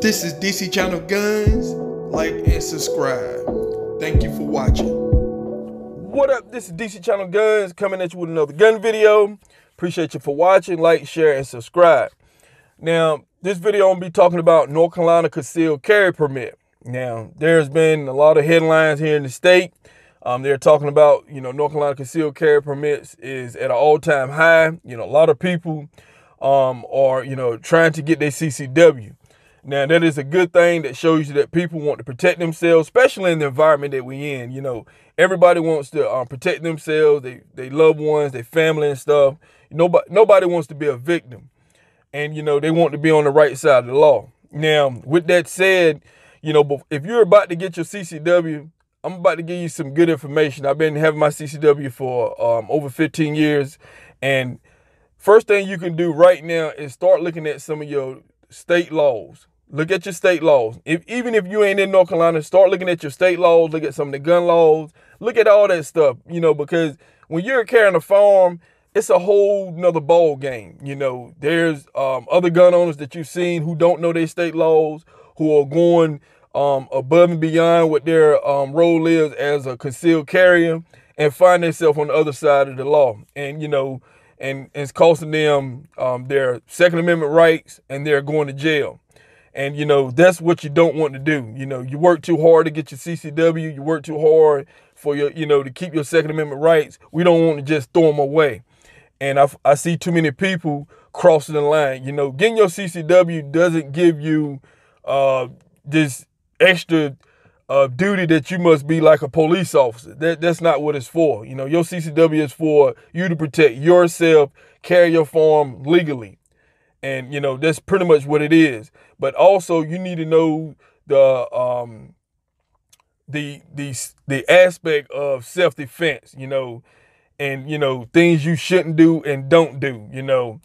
This is DC Channel Guns. Like and subscribe. Thank you for watching. What up? This is DC Channel Guns coming at you with another gun video. Appreciate you for watching. Like, share, and subscribe. Now, this video I'm gonna be talking about North Carolina concealed carry permit. Now, there's been a lot of headlines here in the state. Um, they're talking about, you know, North Carolina concealed carry permits is at an all-time high. You know, a lot of people um, are, you know, trying to get their CCW. Now that is a good thing that shows you that people want to protect themselves, especially in the environment that we in. You know, everybody wants to um, protect themselves, they they loved ones, their family and stuff. Nobody nobody wants to be a victim, and you know they want to be on the right side of the law. Now, with that said, you know, if you're about to get your CCW, I'm about to give you some good information. I've been having my CCW for um, over 15 years, and first thing you can do right now is start looking at some of your state laws. Look at your state laws. If even if you ain't in North Carolina, start looking at your state laws. Look at some of the gun laws. Look at all that stuff. You know, because when you're carrying a farm, it's a whole nother ball game. You know, there's um, other gun owners that you've seen who don't know their state laws, who are going um, above and beyond what their um, role is as a concealed carrier, and find themselves on the other side of the law. And you know, and, it's costing them um, their Second Amendment rights, and they're going to jail. And you know, that's what you don't want to do. You know, you work too hard to get your CCW, you work too hard for your, you know, to keep your Second Amendment rights. We don't want to just throw them away. And I, I see too many people crossing the line. You know, getting your CCW doesn't give you uh, this extra uh, duty that you must be like a police officer. That that's not what it's for. You know, your CCW is for you to protect yourself, carry your farm legally and you know that's pretty much what it is but also you need to know the um the the the aspect of self-defense you know and you know things you shouldn't do and don't do you know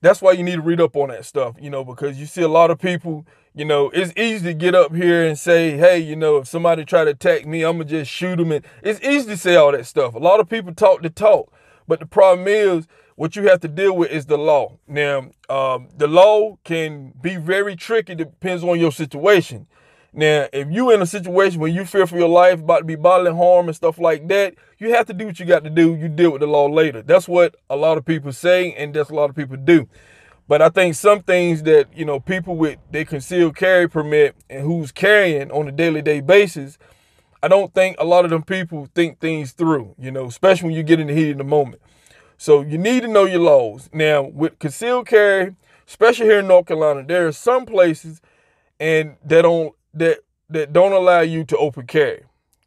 that's why you need to read up on that stuff you know because you see a lot of people you know it's easy to get up here and say hey you know if somebody try to attack me i'm gonna just shoot them and it's easy to say all that stuff a lot of people talk the talk but the problem is what you have to deal with is the law. Now, um, the law can be very tricky, depends on your situation. Now, if you in a situation where you fear for your life, about to be bodily harm and stuff like that, you have to do what you got to do. You deal with the law later. That's what a lot of people say, and that's a lot of people do. But I think some things that, you know, people with they concealed carry permit and who's carrying on a daily day basis, I don't think a lot of them people think things through, you know, especially when you get in the heat of the moment. So you need to know your laws. Now, with concealed carry, especially here in North Carolina, there are some places and that don't that that don't allow you to open carry.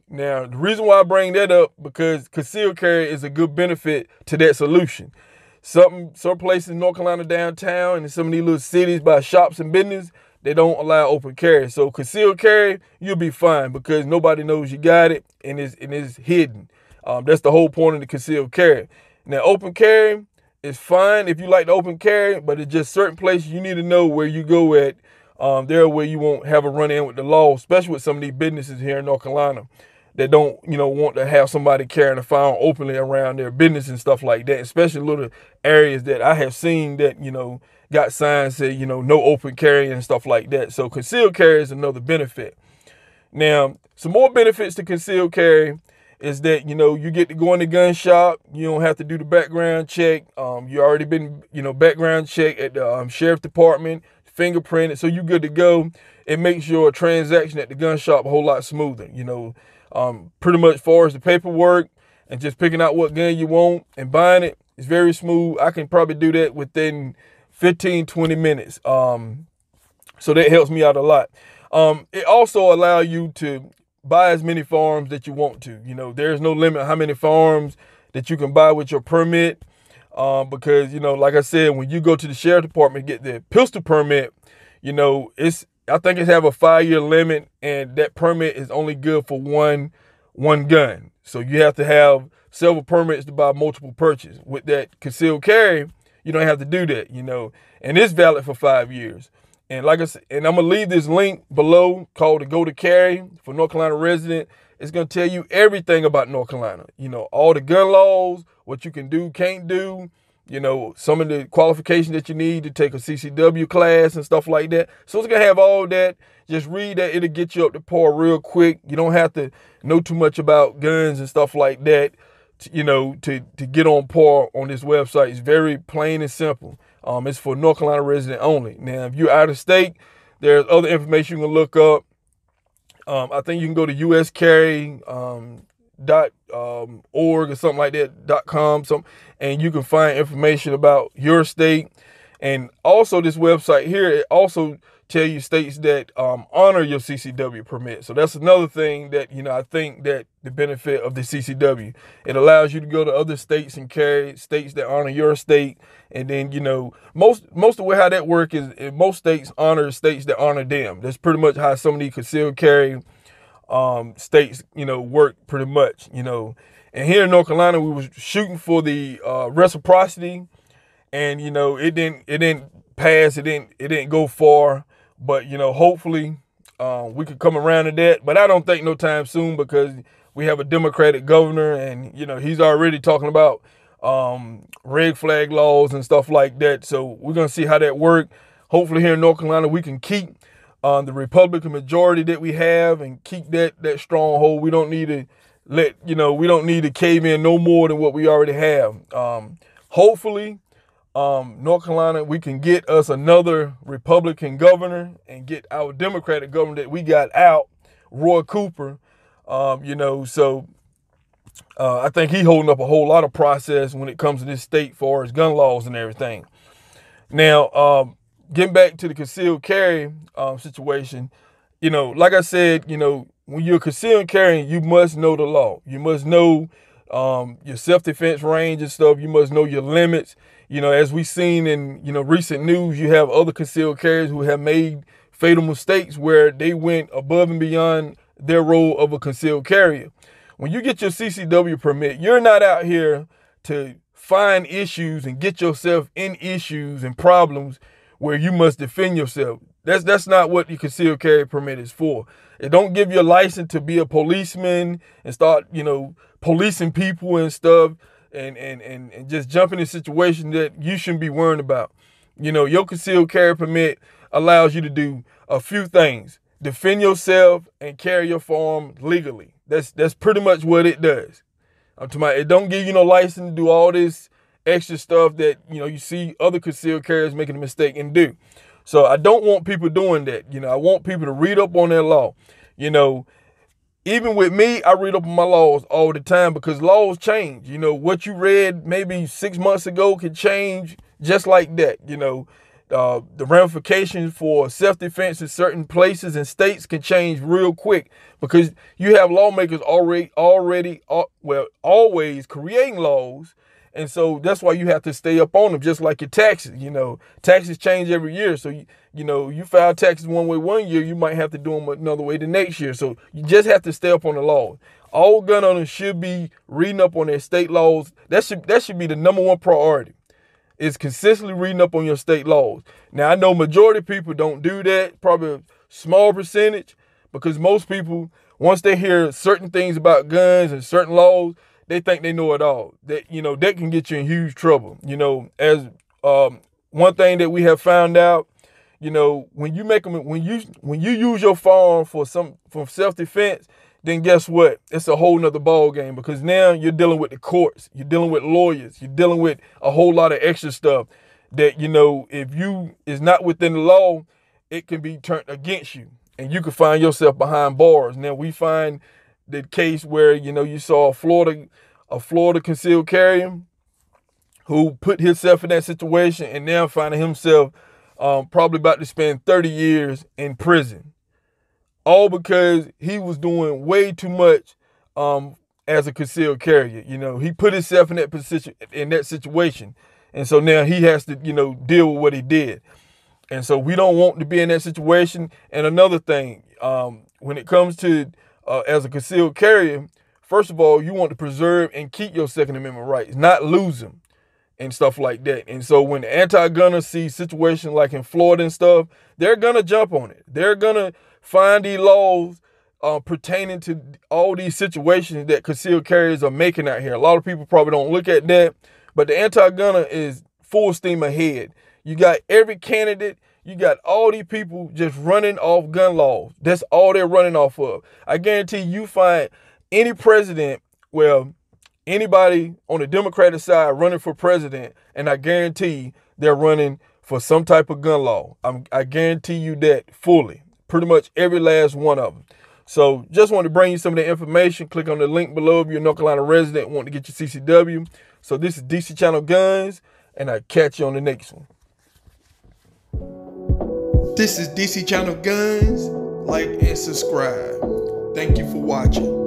Now, the reason why I bring that up because concealed carry is a good benefit to that solution. Some some places in North Carolina downtown and some of these little cities by shops and business, they don't allow open carry. So concealed carry, you'll be fine because nobody knows you got it and it's and it's hidden. Um, that's the whole point of the concealed carry. Now, open carry is fine if you like to open carry, but it's just certain places you need to know where you go at. Um, there where you won't have a run in with the law, especially with some of these businesses here in North Carolina that don't, you know, want to have somebody carrying a firearm openly around their business and stuff like that. Especially little areas that I have seen that, you know, got signs that, you know, no open carry and stuff like that. So concealed carry is another benefit. Now, some more benefits to concealed carry is that you know you get to go in the gun shop. You don't have to do the background check. Um, you already been you know background check at the um, sheriff department, fingerprinted, so you're good to go. It makes your transaction at the gun shop a whole lot smoother. You know, um, pretty much far as the paperwork and just picking out what gun you want and buying it. It's very smooth. I can probably do that within 15, 20 minutes. Um, so that helps me out a lot. Um, it also allow you to buy as many farms that you want to. You know, there's no limit how many farms that you can buy with your permit. Um, because you know, like I said, when you go to the sheriff department get the pistol permit, you know, it's I think it's have a five year limit, and that permit is only good for one one gun. So you have to have several permits to buy multiple purchase. With that concealed carry, you don't have to do that, you know, and it's valid for five years. And like I said, and I'm gonna leave this link below called the Go to Carry for North Carolina resident. It's gonna tell you everything about North Carolina. You know, all the gun laws, what you can do, can't do, you know, some of the qualifications that you need to take a CCW class and stuff like that. So it's gonna have all that. Just read that; it'll get you up to par real quick. You don't have to know too much about guns and stuff like that. To, you know, to to get on par on this website, it's very plain and simple. Um, it's for North Carolina resident only. Now, if you're out of state, there's other information you can look up. Um, I think you can go to US Carry um, um, or something like that com some and you can find information about your state. And also this website here it also tell you states that um, honor your CCW permit. So that's another thing that you know I think that the benefit of the CCW it allows you to go to other states and carry states that honor your state. And then you know most most of how that work is most states honor states that honor them. That's pretty much how some of these concealed carry um, states, you know, work pretty much, you know. And here in North Carolina, we was shooting for the uh, reciprocity, and you know, it didn't it didn't pass, it didn't it didn't go far. But you know, hopefully, uh, we could come around to that. But I don't think no time soon because we have a Democratic governor, and you know, he's already talking about um, red flag laws and stuff like that. So we're gonna see how that work. Hopefully, here in North Carolina, we can keep um, the Republican majority that we have and keep that that stronghold. We don't need to let you know we don't need to cave in no more than what we already have. Um, hopefully, um, North Carolina we can get us another Republican governor and get our Democratic governor that we got out, Roy Cooper. Um, you know, so uh, I think he holding up a whole lot of process when it comes to this state for his gun laws and everything. Now, um, getting back to the concealed carry um, situation, you know, like I said, you know, when you're concealed carrying, you must know the law. You must know um, your self-defense range and stuff. You must know your limits. You know, as we've seen in you know recent news, you have other concealed carriers who have made fatal mistakes where they went above and beyond their role of a concealed carrier. When you get your CCW permit, you're not out here to find issues and get yourself in issues and problems where you must defend yourself. That's that's not what your concealed carry permit is for. It don't give you a license to be a policeman and start, you know, policing people and stuff and and and, and just jump in a situation that you shouldn't be worrying about. You know, your concealed carry permit allows you to do a few things. Defend yourself and carry your firearm legally. That's that's pretty much what it does. I'm talking it don't give you no license to do all this extra stuff that you know you see other concealed carriers making a mistake and do. So I don't want people doing that. You know, I want people to read up on their law. You know, even with me, I read up on my laws all the time because laws change. You know, what you read maybe six months ago can change just like that. You know, uh, the ramifications for self-defense in certain places and states can change real quick because you have lawmakers already, already, uh, well, always creating laws and so that's why you have to stay up on them, just like your taxes. You know, taxes change every year. So, you, you know, you file taxes one way one year, you might have to do them another way the next year. So you just have to stay up on the law. All gun owners should be reading up on their state laws. That should that should be the number one priority. Is consistently reading up on your state laws. Now I know majority of people don't do that, probably a small percentage, because most people, once they hear certain things about guns and certain laws, they think they know it all. That you know that can get you in huge trouble. You know, as um, one thing that we have found out, you know, when you make them when you when you use your phone for some for self defense, then guess what? It's a whole nother ball game because now you're dealing with the courts, you're dealing with lawyers, you're dealing with a whole lot of extra stuff that you know if you is not within the law, it can be turned against you, and you can find yourself behind bars. Now we find the case where you know you saw a Florida a Florida concealed carrier who put himself in that situation and now finding himself um, probably about to spend 30 years in prison. All because he was doing way too much um, as a concealed carrier. You know, he put himself in that position in that situation. And so now he has to, you know, deal with what he did. And so we don't want to be in that situation. And another thing, um, when it comes to uh, as a concealed carrier, first of all, you want to preserve and keep your Second Amendment rights, not lose them and stuff like that. And so when the anti-gunners see situations like in Florida and stuff, they're gonna jump on it. They're gonna find these laws uh, pertaining to all these situations that concealed carriers are making out here. A lot of people probably don't look at that, but the anti-gunner is full steam ahead. You got every candidate, you got all these people just running off gun laws. That's all they're running off of. I guarantee you find any president, well, anybody on the Democratic side running for president, and I guarantee they're running for some type of gun law. I'm, I guarantee you that fully. Pretty much every last one of them. So just want to bring you some of the information. Click on the link below if you're a North Carolina resident want to get your CCW. So this is DC Channel Guns, and I catch you on the next one. This is DC Channel Guns. Like and subscribe. Thank you for watching.